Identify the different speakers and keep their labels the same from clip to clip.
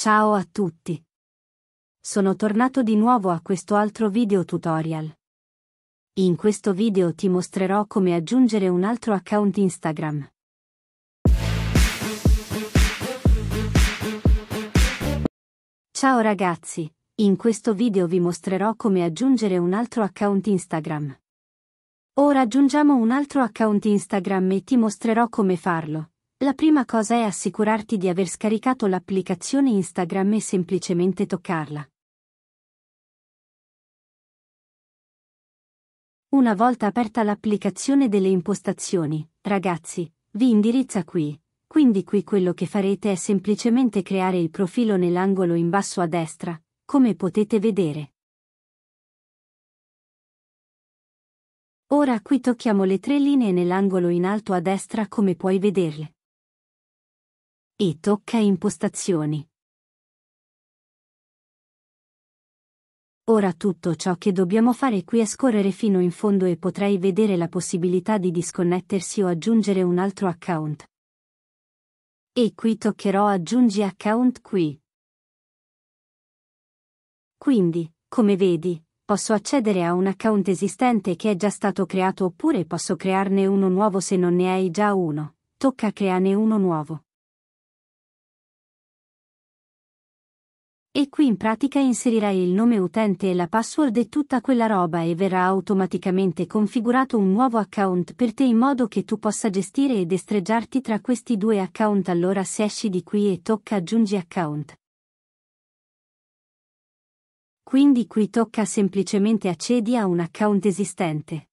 Speaker 1: Ciao a tutti. Sono tornato di nuovo a questo altro video tutorial. In questo video ti mostrerò come aggiungere un altro account Instagram. Ciao ragazzi, in questo video vi mostrerò come aggiungere un altro account Instagram. Ora aggiungiamo un altro account Instagram e ti mostrerò come farlo. La prima cosa è assicurarti di aver scaricato l'applicazione Instagram e semplicemente toccarla. Una volta aperta l'applicazione delle impostazioni, ragazzi, vi indirizza qui, quindi qui quello che farete è semplicemente creare il profilo nell'angolo in basso a destra, come potete vedere. Ora qui tocchiamo le tre linee nell'angolo in alto a destra come puoi vederle e tocca Impostazioni. Ora tutto ciò che dobbiamo fare qui è scorrere fino in fondo e potrai vedere la possibilità di disconnettersi o aggiungere un altro account. E qui toccherò Aggiungi account qui. Quindi, come vedi, posso accedere a un account esistente che è già stato creato oppure posso crearne uno nuovo se non ne hai già uno. Tocca crearne uno nuovo. E qui in pratica inserirai il nome utente e la password e tutta quella roba e verrà automaticamente configurato un nuovo account per te in modo che tu possa gestire e destreggiarti tra questi due account allora se esci di qui e tocca aggiungi account. Quindi qui tocca semplicemente accedi a un account esistente.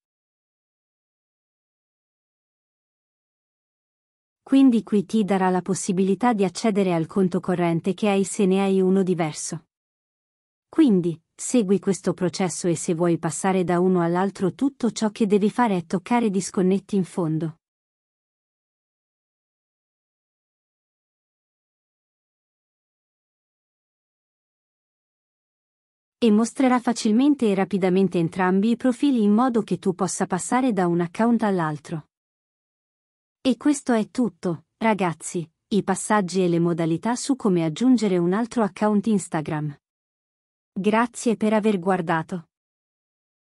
Speaker 1: Quindi qui ti darà la possibilità di accedere al conto corrente che hai se ne hai uno diverso. Quindi, segui questo processo e se vuoi passare da uno all'altro tutto ciò che devi fare è toccare disconnetti in fondo. E mostrerà facilmente e rapidamente entrambi i profili in modo che tu possa passare da un account all'altro. E questo è tutto, ragazzi, i passaggi e le modalità su come aggiungere un altro account Instagram. Grazie per aver guardato.